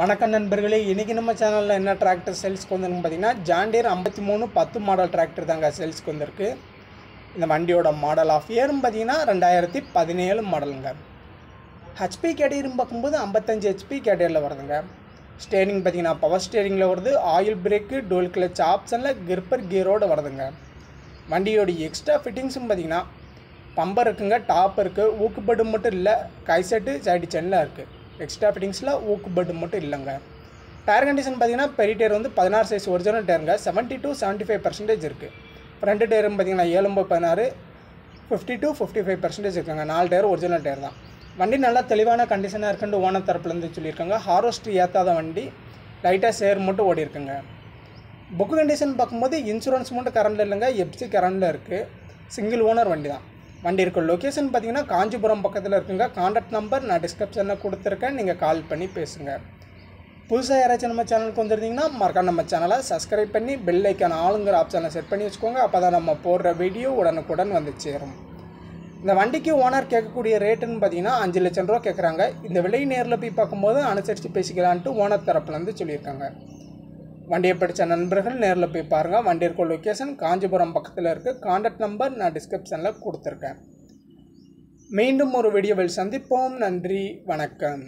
வணக்கம் நண்பர்களே இன்றைக்கி நம்ம சேனலில் என்ன டிராக்டர் சேல்ஸ்க்கு வந்துருக்கு பார்த்தீங்கன்னா ஜாண்டியர் ஐம்பத்தி மூணு பத்து மாடல் டிராக்டர் தாங்க சேல்ஸ்க்கு வந்திருக்கு. இந்த வண்டியோட மாடல் ஆஃப் இயர்னு பார்த்தீங்கன்னா ரெண்டாயிரத்தி பதினேழு மாடலுங்க ஹெச்பி கேட்டகரின்னு பார்க்கும்போது ஐம்பத்தஞ்சு ஹெச்பி கேட்டகரியில் வருதுங்க. ஸ்டேரிங் பார்த்தீங்கன்னா பவர் ஸ்டேரிங்கில் வருது ஆயில் பிரேக்கு டோல் கிளச் ஆப்ஷனில் கிரிப்பர் கியரோடு வருதுங்க. வண்டியோட எக்ஸ்ட்ரா ஃபிட்டிங்ஸும் பார்த்தீங்கன்னா பம்பர் இருக்குங்க டாப் இருக்குது ஊக்குப்படு மட்டும் இல்லை கைசெட்டு சைடு சென்னில் இருக்குது எக்ஸ்ட்ரா ஃபிட்டிங்ஸில் ஊக்குப்படு மட்டும் இல்லைங்க. டயர் கண்டிஷன் பார்த்தீங்கன்னா பெரிய டயர் வந்து பதினாறு size original டயருங்க seventy to seventy five percentage இருக்குது ஃப்ரண்ட் டயரும் பார்த்தீங்கன்னா ஏழம்பது பதினாறு fifty to fifty five percentage இருக்குங்க. நாலு டயர் ஒரிஜினல் டயர் தான். வண்டி நல்லா தெளிவான கண்டிஷனாக இருக்குன்னு ஓனர் தரப்புலேருந்து சொல்லியிருக்காங்க. ஹாரோஸ்ட் ஏற்றாத வண்டி லைட்டாக சேர் மட்டும் ஓடி இருக்குங்க. கண்டிஷன் பார்க்கும்போது இன்சூரன்ஸ் மட்டும் கரண்டில் இல்லைங்க. எப்சி கரண்டில் இருக்குது சிங்கிள் ஓனர் வண்டி தான். வண்டி இருக்க லொக்கேஷன் பார்த்தீங்கன்னா காஞ்சிபுரம் பக்கத்தில் இருக்குங்க. காண்டாக்ட் நம்பர் நான் டிஸ்கிரிப்ஷனில் கொடுத்துருக்கேன். நீங்கள் கால் பண்ணி பேசுங்க. புதுசாக யாராச்சும் நம்ம சேனலுக்கு வந்துருந்தீங்கன்னா மறக்காம நம்ம சேனலை சப்ஸ்கிரைப் பண்ணி பெல் ஐக்கான் ஆளுங்கிற ஆப்ஷனை செட் பண்ணி வச்சுக்கோங்க. அப்போ தான் நம்ம போடுற வீடியோ உடனுக்குடன் வந்து சேரும். இந்த வண்டிக்கு ஓனர் கேட்கக்கூடிய ரேட்டுன்னு பார்த்தீங்கன்னா அஞ்சு லட்சம் ரூபா கேட்குறாங்க. இந்த விலை நேரில் போய் பார்க்கும்போது அனுசரித்து பேசிக்கலான்ட்டு ஓனர் தரப்புலேருந்து சொல்லியிருக்காங்க. வண்டியை படித்த நண்பர்கள் நேரில் போய் பாருங்கள் வண்டி இருக்க லொக்கேஷன் காஞ்சிபுரம் பக்கத்தில் இருக்குது காண்டாக்ட் நம்பர் நான் டிஸ்கிரிப்ஷனில் கொடுத்துருக்கேன். மீண்டும் ஒரு வீடியோவில் சந்திப்போம். நன்றி. வணக்கம்.